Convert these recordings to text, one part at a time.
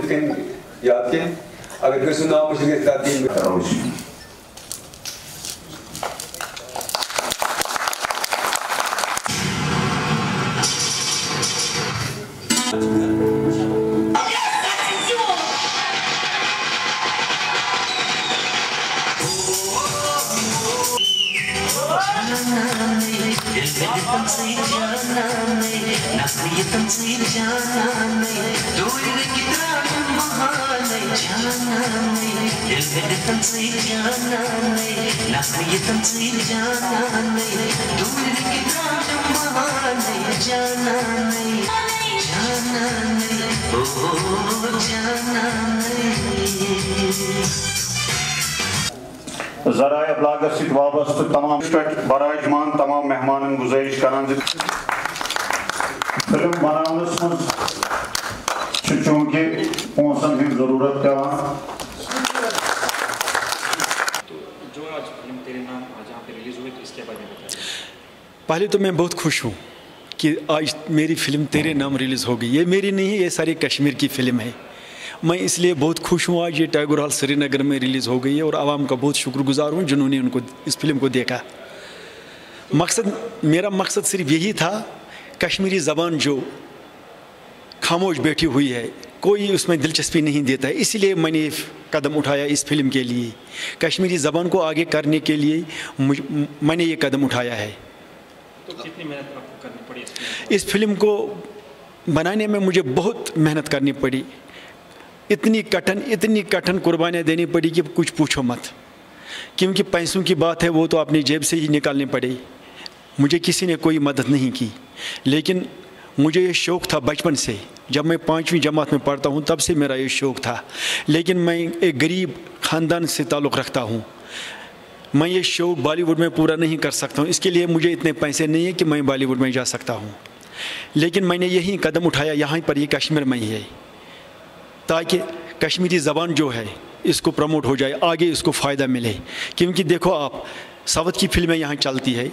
यथ कन याद कह अगर कस नाम मुश्किल तातीम तंसीर जाना नहीं नकली तंसीर जाना नहीं दूर कितना बहाने जाना नहीं दिल में तंसीर जाना नहीं नकली तंसीर जाना नहीं दूर कितना बहाने जराए अबलागत सत वाबस्त तमाम बराजमान तमाम मेहमान गुजारिश करान फ़िल्म बनानस मज चूँकि पोसन हज ज़रूरत पे पहले तो मैं बहुत खुश हूँ कि आज मेरी फ़िल्म तेरे नाम रिलीज़ हो गई। ये मेरी नहीं है, ये सारी कश्मीर की फ़िल्म है। मैं इसलिए बहुत खुश हूँ आज ये टैगोर हॉल श्रीनगर में रिलीज़ हो गई है और आवाम का बहुत शुक्रगुजार हूँ जिन्होंने उनको इस फ़िल्म को देखा। मकसद मेरा मकसद सिर्फ़ यही था कश्मीरी ज़बान जो खामोश बैठी हुई है कोई उसमें दिलचस्पी नहीं देता है। इसलिए मैंने कदम उठाया इस फ़िल्म के लिए। कश्मीरी ज़बान को आगे करने के लिए मैंने ये कदम उठाया है। तो कितनी मेहनत आपको करनी पड़ी? इस फ़िल्म को बनाने में मुझे बहुत मेहनत करनी पड़ी। इतनी कठिन इतनी कठिन कुर्बानियाँ देनी पड़ी कि कुछ पूछो मत। क्योंकि पैसों की बात है, वो तो अपनी जेब से ही निकालनी पड़ी। मुझे किसी ने कोई मदद नहीं की। लेकिन मुझे ये शौक़ था बचपन से। जब मैं पाँचवीं जमात में पढ़ता हूँ, तब से मेरा ये शौक़ था। लेकिन मैं एक गरीब ख़ानदान से ताल्लुक़ रखता हूँ। मैं ये शौक़ बॉलीवुड में पूरा नहीं कर सकता हूँ। इसके लिए मुझे इतने पैसे नहीं है कि मैं बॉलीवुड में जा सकता हूँ। लेकिन मैंने यही कदम उठाया, यहाँ पर ये कश्मीर में ही है। ताकि कश्मीरी ज़बान जो है इसको प्रमोट हो जाए आगे इसको फ़ायदा मिले। क्योंकि देखो आप साउथ की फ़िल्में यहाँ चलती है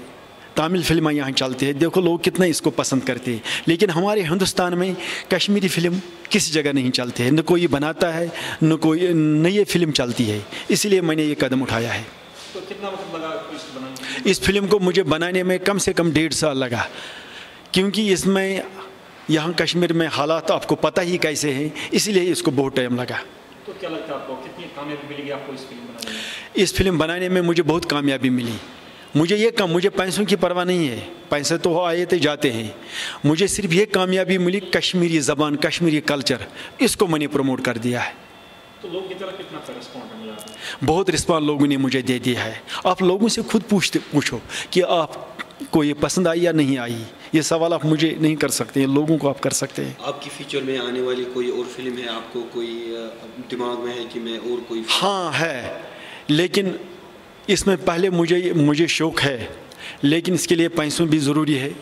तमिल फ़िल्में यहाँ चलती है देखो लोग कितना इसको पसंद करते हैं। लेकिन हमारे हिंदुस्तान में कश्मीरी फ़िल्म किसी जगह नहीं चलती है? न कोई बनाता है न कोई न ये फ़िल्म चलती है। इसलिए मैंने ये कदम उठाया है। तो कितना वक्त लगा? इस फ़िल्म को मुझे बनाने में कम से कम डेढ़ साल लगा। क्योंकि इसमें यहाँ कश्मीर में हालात तो आपको पता ही कैसे हैं इसलिए इसको बहुत टाइम लगा। तो क्या लगता है आपको कितनी कामयाबी मिलेगी आपको इस फ़िल्म बनाने में? इस फ़िल्म बनाने में मुझे बहुत कामयाबी मिली। मुझे ये कम मुझे पैसों की परवाह नहीं है। पैसे तो आए थे जाते हैं। मुझे सिर्फ़ ये कामयाबी मिली कश्मीरी ज़बान कश्मीरी कल्चर इसको मैंने प्रमोट कर दिया है। तो लोग की तरफ़ कितना रिस्पॉन्ड मिला बहुत रिस्पॉन्स लोगों ने मुझे दे दिया है। आप लोगों से खुद पूछते पूछो कि आपको ये पसंद आई या नहीं आई? ये सवाल आप मुझे नहीं कर सकते हैं लोगों को आप कर सकते हैं। आपकी फ्यूचर में आने वाली कोई और फ़िल्म है? आपको कोई दिमाग में है कि मैं और कोई हाँ है। लेकिन इसमें पहले मुझे मुझे शौक़ है। लेकिन इसके लिए पैसों भी ज़रूरी है।